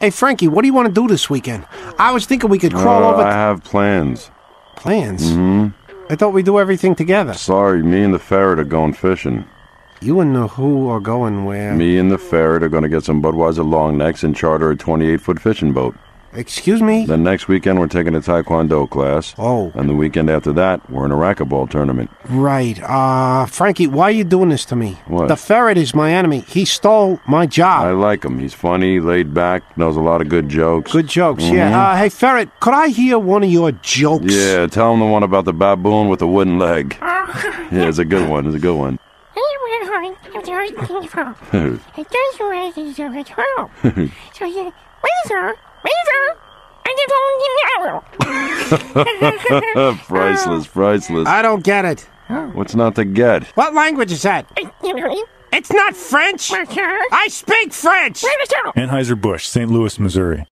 Hey, Frankie, what do you want to do this weekend? I was thinking we could crawl Uh, over. I have plans. Plans? Mm-hmm. I thought we'd do everything together. Sorry, me and the ferret are going fishing. You and the who are going where? Me and the ferret are going to get some Budweiser long necks and charter a 28 foot fishing boat. Excuse me? Then next weekend we're taking a taekwondo class. Oh. And the weekend after that, we're in a racquetball tournament. Right. Uh, Frankie, why are you doing this to me? What? The ferret is my enemy. He stole my job. I like him. He's funny, laid back, knows a lot of good jokes. Good jokes, yeah. Uh, hey, ferret, could I hear one of your jokes? Yeah, tell him the one about the baboon with the wooden leg. Yeah, it's a good one. It's a good one. priceless, priceless. I don't get it. What's not to get? What language is that? It's not French. I speak French. Anheuser-Busch, St. Louis, Missouri.